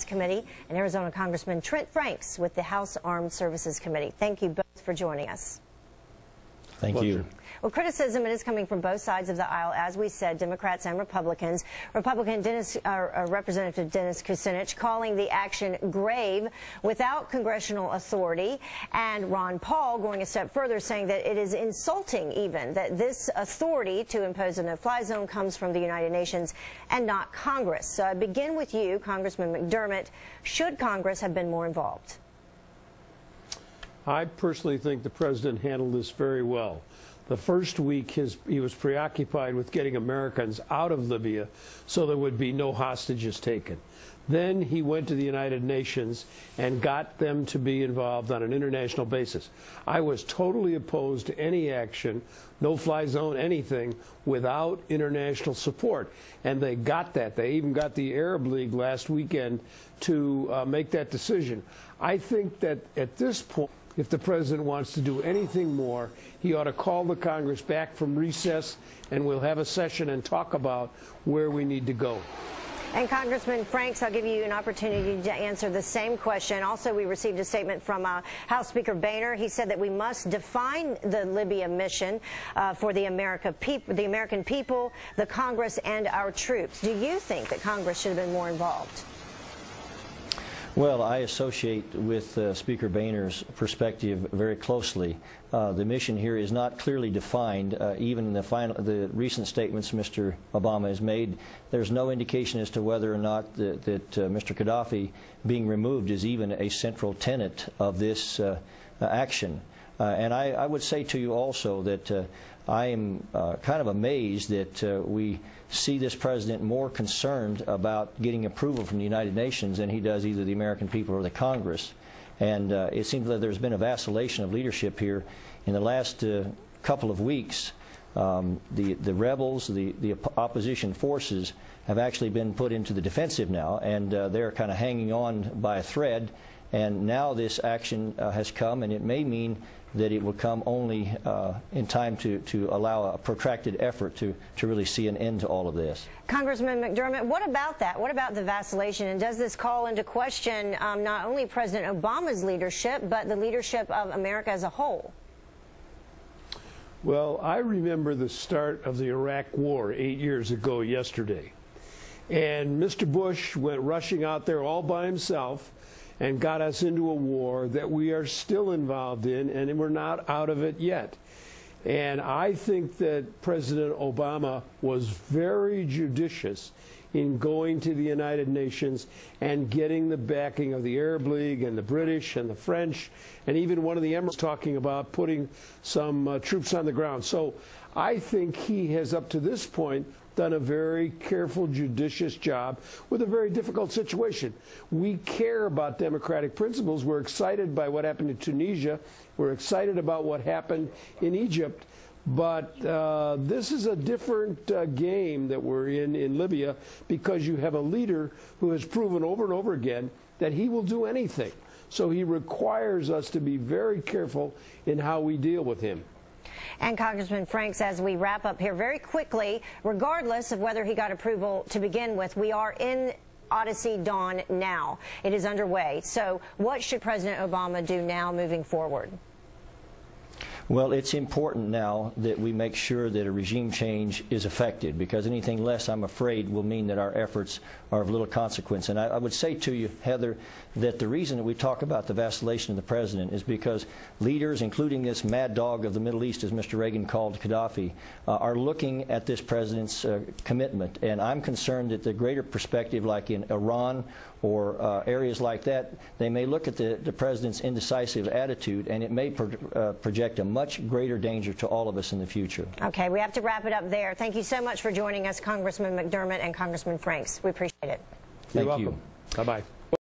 Committee and Arizona Congressman Trent Franks with the House Armed Services Committee. Thank you both for joining us. Thank Pleasure. you. Well, criticism it is coming from both sides of the aisle, as we said, Democrats and Republicans. Republican Dennis, uh, uh, Representative Dennis Kucinich calling the action grave without congressional authority, and Ron Paul going a step further, saying that it is insulting even that this authority to impose a no-fly zone comes from the United Nations and not Congress. So I begin with you, Congressman McDermott. Should Congress have been more involved? I personally think the president handled this very well. The first week, his, he was preoccupied with getting Americans out of Libya so there would be no hostages taken. Then he went to the United Nations and got them to be involved on an international basis. I was totally opposed to any action, no fly zone, anything, without international support. And they got that. They even got the Arab League last weekend to uh, make that decision. I think that at this point, if the president wants to do anything more, he ought to call the Congress back from recess and we'll have a session and talk about where we need to go. And Congressman Franks, I'll give you an opportunity to answer the same question. Also, we received a statement from uh, House Speaker Boehner. He said that we must define the Libya mission uh, for the, America the American people, the Congress, and our troops. Do you think that Congress should have been more involved? Well, I associate with uh, Speaker Boehner's perspective very closely. Uh, the mission here is not clearly defined. Uh, even in the, final, the recent statements Mr. Obama has made, there's no indication as to whether or not that uh, Mr. Gaddafi being removed is even a central tenet of this uh, action. Uh, and I, I, would say to you also that I am kind of amazed that we see this president more concerned about getting approval from the United Nations than he does either the American people or the Congress. And uh, it seems that there's been a vacillation of leadership here in the last uh, couple of weeks. Um, the, the rebels, the, the opposition forces have actually been put into the defensive now, and uh, they're kind of hanging on by a thread. And now this action uh, has come, and it may mean that it will come only uh, in time to, to allow a protracted effort to, to really see an end to all of this. Congressman McDermott, what about that? What about the vacillation? And does this call into question um, not only President Obama's leadership, but the leadership of America as a whole? Well, I remember the start of the Iraq War eight years ago yesterday. And Mr. Bush went rushing out there all by himself and got us into a war that we are still involved in, and we're not out of it yet. And I think that President Obama was very judicious in going to the United Nations and getting the backing of the Arab League and the British and the French, and even one of the Emirates talking about putting some uh, troops on the ground. So I think he has, up to this point, done a very careful, judicious job with a very difficult situation. We care about democratic principles. We're excited by what happened in Tunisia. We're excited about what happened in Egypt. But uh, this is a different uh, game that we're in in Libya because you have a leader who has proven over and over again that he will do anything. So he requires us to be very careful in how we deal with him. And Congressman Franks, as we wrap up here very quickly, regardless of whether he got approval to begin with, we are in Odyssey Dawn now. It is underway. So what should President Obama do now moving forward? Well, it's important now that we make sure that a regime change is effected because anything less, I'm afraid, will mean that our efforts are of little consequence. And I, I would say to you, Heather, that the reason that we talk about the vacillation of the president is because leaders, including this mad dog of the Middle East, as Mr. Reagan called Gaddafi, uh, are looking at this president's uh, commitment. And I'm concerned that the greater perspective, like in Iran or uh, areas like that, they may look at the, the president's indecisive attitude and it may pro uh, project a much greater danger to all of us in the future. Okay, we have to wrap it up there. Thank you so much for joining us, Congressman McDermott and Congressman Franks. We appreciate it. You're Thank welcome. you. Bye-bye.